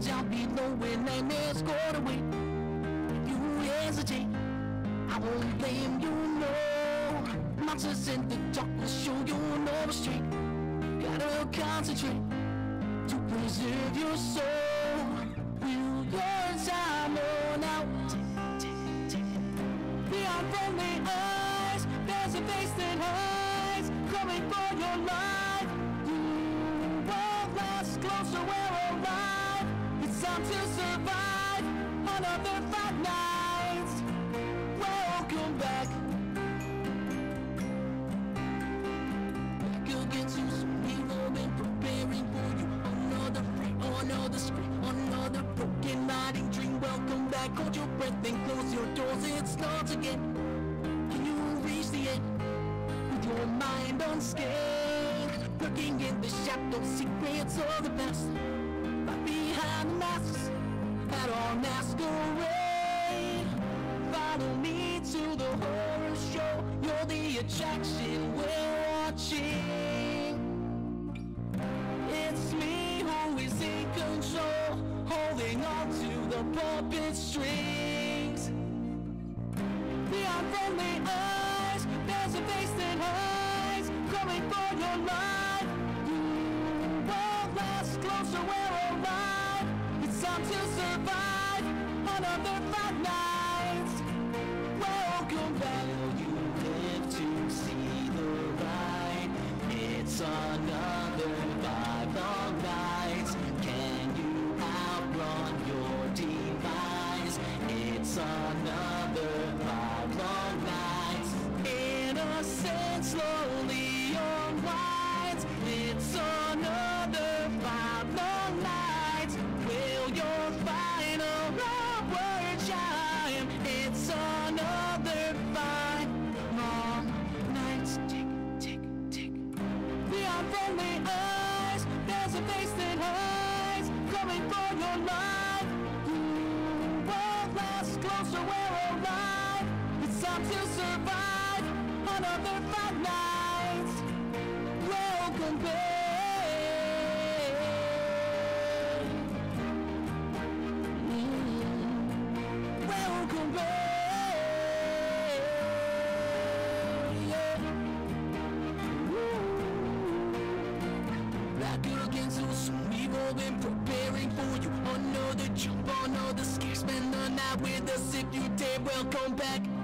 down below when nightmares go away. If you hesitate, I won't blame you, no. Monsters in the dark will show you no restraint. Gotta concentrate to preserve your soul. Will your time run out? Beyond friendly eyes, there's a face that hides, coming for your life. It's to survive another five nights. Welcome back. Back again to some evil, been preparing for you. Another free, another scream, another broken nighting dream. Welcome back, hold your breath and close your doors. It starts again. Can you reach the end with your mind unscathed? Lurking in the shadows, secrets of the past. Right the masks at our masquerade. Follow me to the horror show. You're the attraction we're watching. It's me who is in control, holding on to the puppet strings. Beyond friendly eyes, there's a face that hides, coming for your life. Time Friendly eyes, there's a face that hides, coming for your life. You won't last closer, we're alive. It's time to survive another five nights. Back. All been preparing for you. Another jump, another scare. Spend the night with us. If you dare Welcome back